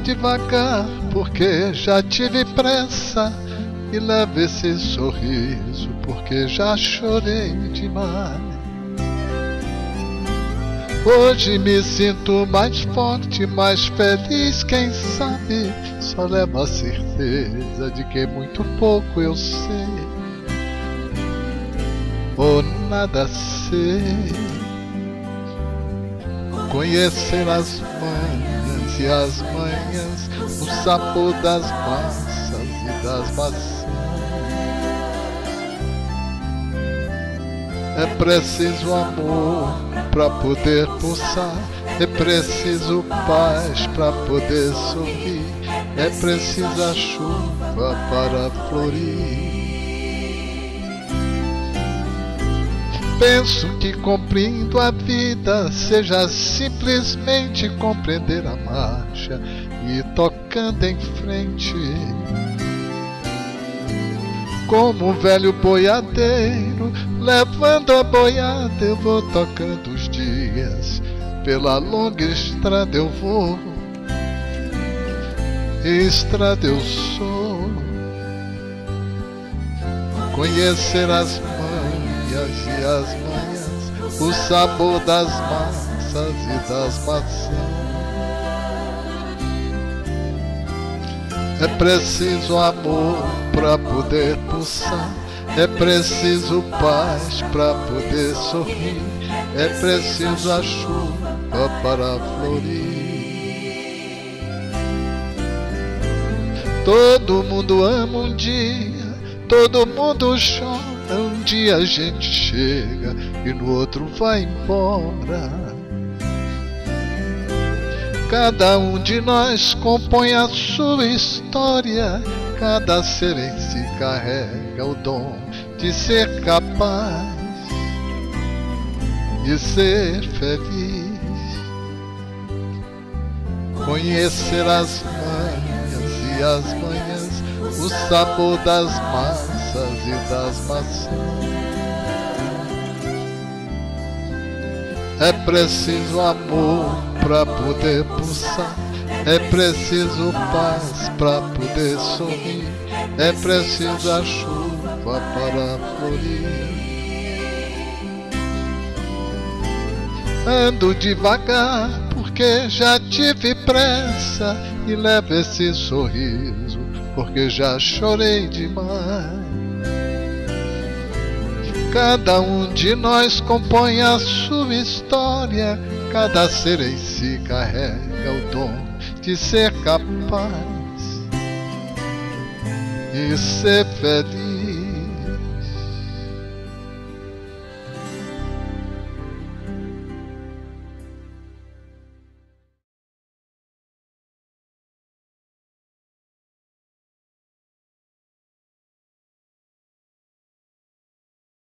devagar, porque já tive pressa. E leve esse sorriso, porque já chorei demais. Hoje me sinto mais forte, mais feliz, quem sabe? Só levo a certeza de que muito pouco eu sei, ou nada sei. Conhecer as manhãs e as manhãs, o sabor das massas e das maçãs. É preciso amor para poder pulsar, é preciso paz para poder sorrir, é preciso a chuva para florir. Penso que compreendo a vida seja simplesmente compreender a marcha e tocando em frente. Como um velho boiadeiro, levando a boiada, eu vou tocando os dias. Pela longa estrada eu vou, estrada eu sou. Conhecer as manhas e as manhãs, o sabor das massas e das maçãs. É preciso amor para poder pulsar. É preciso paz para poder sorrir. É preciso a chuva para florir. Todo mundo ama um dia, todo mundo chora. Um dia a gente chega e no outro vai embora. Cada um de nós compõe a sua história. Cada ser em si carrega o dom de ser capaz de ser feliz. Conhecer as manhas e as manhãs, o sabor das massas e das maçãs. É preciso amor para poder pulsar. É preciso paz para poder sorrir. É preciso a chuva para florir. Ando devagar porque já tive pressa e levo esse sorriso porque já chorei demais. Cada um de nós compõe a sua história, cada ser em si carrega o dom de ser capaz de ser feliz.